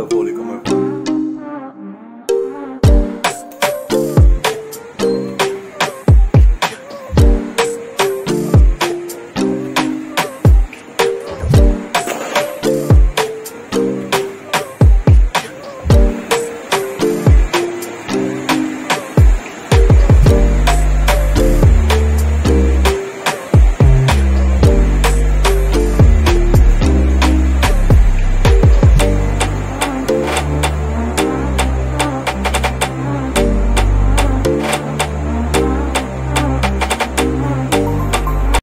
la voz de como